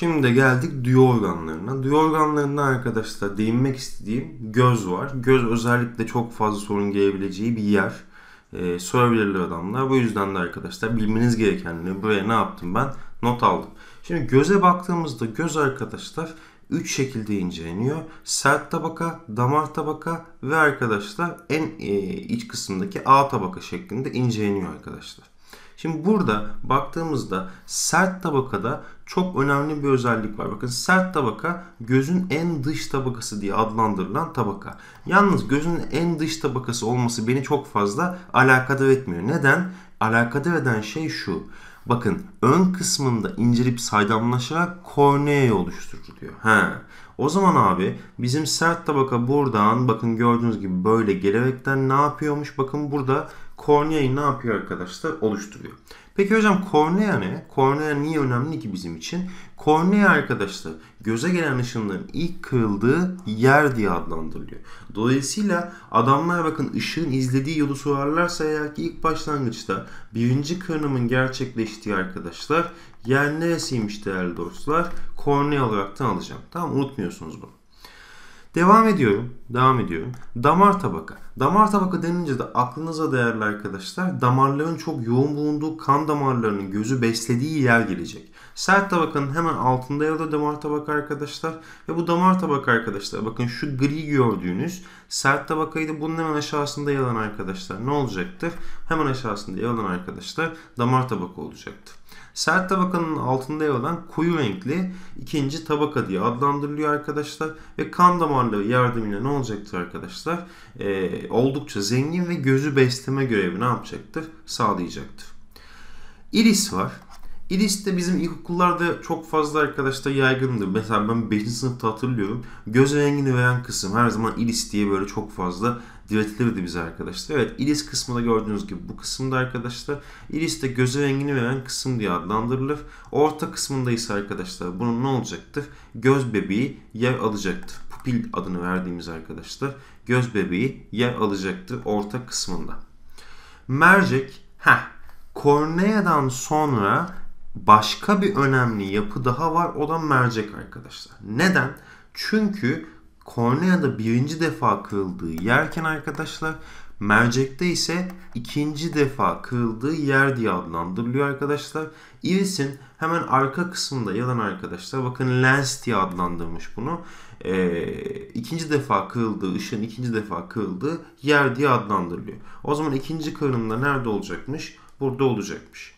Şimdi geldik duyu organlarına. Duyu organlarında arkadaşlar değinmek istediğim göz var. Göz özellikle çok fazla sorun gelebileceği bir yer. Ee, sorabilirler adamlar. Bu yüzden de arkadaşlar bilmeniz gerekenleri buraya ne yaptım ben? Not aldım. Şimdi göze baktığımızda göz arkadaşlar 3 şekilde inceleniyor. Sert tabaka, damar tabaka ve arkadaşlar en e, iç kısımdaki A tabaka şeklinde inceleniyor arkadaşlar. Şimdi burada baktığımızda sert tabakada çok önemli bir özellik var. Bakın sert tabaka gözün en dış tabakası diye adlandırılan tabaka. Yalnız gözün en dış tabakası olması beni çok fazla alakadar etmiyor. Neden? Alakadar eden şey şu. Bakın ön kısmında incelip saydamlaşarak korneayı oluşturur diyor. He. O zaman abi bizim sert tabaka buradan bakın gördüğünüz gibi böyle gelerekten ne yapıyormuş? Bakın burada korneayı ne yapıyor arkadaşlar? Oluşturuyor. Peki hocam kornea ne? Kornea niye önemli ki bizim için? Kornea arkadaşlar göze gelen ışınların ilk kırıldığı yer diye adlandırılıyor. Dolayısıyla adamlar bakın ışığın izlediği yolu sorarlarsa eğer ki ilk başlangıçta birinci kırınımın gerçekleştiği arkadaşlar yer neresiymiş değerli dostlar? Kornea olaraktan alacağım. Tamam unutmuyorsunuz bunu. Devam ediyorum. Devam ediyorum. Damar tabaka. Damar tabaka denince de aklınıza değerli arkadaşlar damarların çok yoğun bulunduğu kan damarlarının gözü beslediği yer gelecek. Sert tabakanın hemen altında yer alır damar tabaka arkadaşlar. Ve bu damar tabaka arkadaşlar bakın şu gri gördüğünüz sert tabakayı da bunun hemen aşağısında yer alan arkadaşlar ne olacaktır? Hemen aşağısında yer alan arkadaşlar damar tabaka olacaktır. Sert tabakanın altında yer alan koyu renkli ikinci tabaka diye adlandırılıyor arkadaşlar. Ve kan damarları yardımıyla ne olacaktır arkadaşlar? Ee, oldukça zengin ve gözü besleme görevi ne yapacaktır? Sağlayacaktır. Iris var. Iris de bizim ilkokullarda çok fazla arkadaşlar yaygındır. Mesela ben 5. sınıfta hatırlıyorum. Göz rengini veren kısım her zaman iris diye böyle çok fazla diretilirdi bize arkadaşlar. Evet iris kısmında gördüğünüz gibi bu kısımda arkadaşlar iris de göze rengini veren kısım diye adlandırılır. Orta kısmında ise arkadaşlar bunun ne olacaktır? Göz bebeği yer alacaktır. Pupil adını verdiğimiz arkadaşlar göz bebeği yer alacaktır orta kısmında. Mercek, ha korneadan sonra başka bir önemli yapı daha var. O da mercek arkadaşlar. Neden? Çünkü korneada birinci defa kırıldığı yerken arkadaşlar mercekte ise ikinci defa kırıldığı yer diye adlandırılıyor arkadaşlar. Irisin hemen arka kısmında yalan arkadaşlar bakın lens diye adlandırmış bunu. Ee, ikinci defa kırıldığı, ışığın ikinci defa kırıldığı yer diye adlandırılıyor. O zaman ikinci kırılımda nerede olacakmış? Burada olacakmış.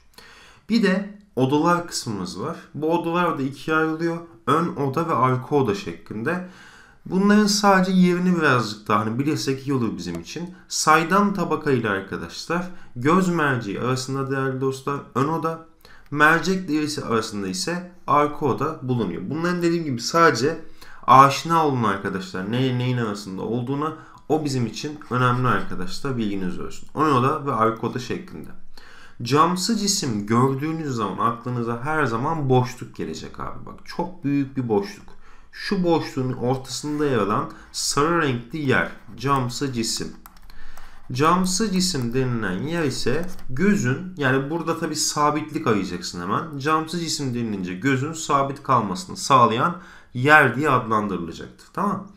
Bir de odalar kısmımız var. Bu odalar da ikiye ayrılıyor. Ön oda ve arka oda şeklinde. Bunların sadece yerini birazcık daha hani bilirsek iyi olur bizim için. Saydam tabaka ile arkadaşlar göz merceği arasında değerli dostlar ön oda, mercek derisi arasında ise arka oda bulunuyor. Bunların dediğim gibi sadece aşina olun arkadaşlar neyin neyin arasında olduğuna o bizim için önemli arkadaşlar bilginiz olsun. Ön oda ve arka oda şeklinde. Camsı cisim gördüğünüz zaman aklınıza her zaman boşluk gelecek abi. Bak çok büyük bir boşluk. Şu boşluğun ortasında yer alan sarı renkli yer camsı cisim. Camsı cisim denilen yer ise gözün yani burada tabi sabitlik arayacaksın hemen. Camsı cisim denilince gözün sabit kalmasını sağlayan yer diye adlandırılacaktır. Tamam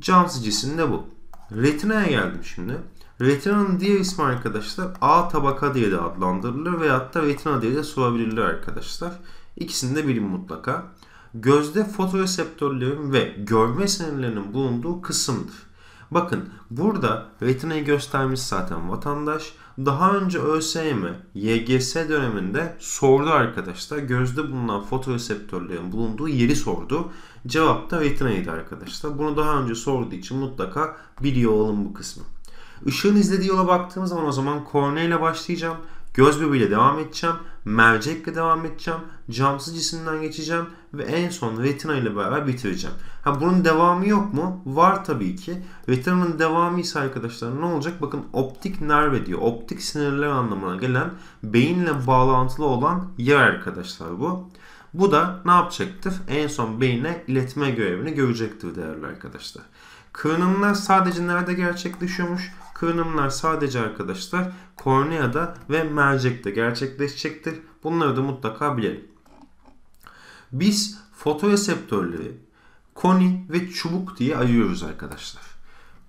Camsı cisim de bu. Retinaya geldim şimdi. Retinanın diğer ismi arkadaşlar A tabaka diye de adlandırılır veyahut da retina diye de sorabilirler arkadaşlar. İkisini de bilin mutlaka. Gözde fotoreseptörlerin ve görme sinirlerinin bulunduğu kısımdır. Bakın burada retinayı göstermiş zaten vatandaş. Daha önce ÖSYM, YGS döneminde sordu arkadaşlar. Gözde bulunan fotoreseptörlerin bulunduğu yeri sordu. Cevap da retinaydı arkadaşlar. Bunu daha önce sorduğu için mutlaka biliyor olun bu kısmı. Işığın izlediği yola baktığımız zaman o zaman korneyle başlayacağım. Göz bebeğiyle devam edeceğim. Mercekle devam edeceğim. Camsız cisimden geçeceğim. Ve en son retina ile beraber bitireceğim. Ha bunun devamı yok mu? Var tabii ki. Retinanın devamı ise arkadaşlar ne olacak? Bakın optik nerve diyor. Optik sinirler anlamına gelen beyinle bağlantılı olan yer arkadaşlar bu. Bu da ne yapacaktır? En son beyine iletme görevini görecektir değerli arkadaşlar. Kırınımlar sadece nerede gerçekleşiyormuş? Kırınımlar sadece arkadaşlar korneada ve mercekte gerçekleşecektir. Bunları da mutlaka bilelim. Biz fotoreseptörleri koni ve çubuk diye ayırıyoruz arkadaşlar.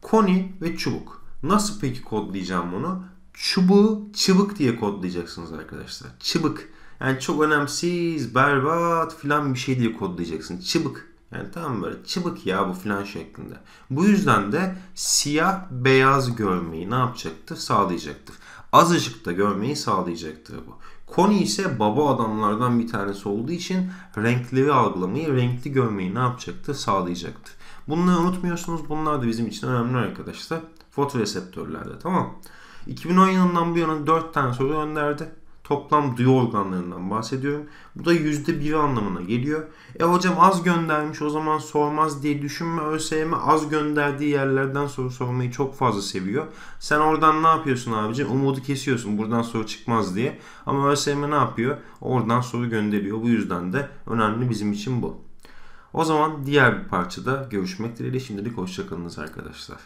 Koni ve çubuk. Nasıl peki kodlayacağım bunu? Çubuğu çıbık diye kodlayacaksınız arkadaşlar. Çıbık. Yani çok önemsiz, berbat filan bir şey diye kodlayacaksın. Çıbık. Yani tamam böyle çıbık ya bu filan şeklinde. Bu yüzden de siyah beyaz görmeyi ne yapacaktır? Sağlayacaktır. Az ışıkta görmeyi sağlayacaktır bu. Koni ise baba adamlardan bir tanesi olduğu için renkleri algılamayı, renkli görmeyi ne yapacaktır? Sağlayacaktır. Bunları unutmuyorsunuz. Bunlar da bizim için önemli arkadaşlar. Fotoreseptörlerde tamam 2010 yılından bu yana 4 tane soru gönderdi. Toplam duyu organlarından bahsediyorum. Bu da %1 anlamına geliyor. E hocam az göndermiş o zaman sormaz diye düşünme. ÖSYM az gönderdiği yerlerden soru sormayı çok fazla seviyor. Sen oradan ne yapıyorsun abicim? Umudu kesiyorsun buradan soru çıkmaz diye. Ama ÖSYM ne yapıyor? Oradan soru gönderiyor. Bu yüzden de önemli bizim için bu. O zaman diğer bir parçada görüşmek dileğiyle şimdilik hoşçakalınız arkadaşlar.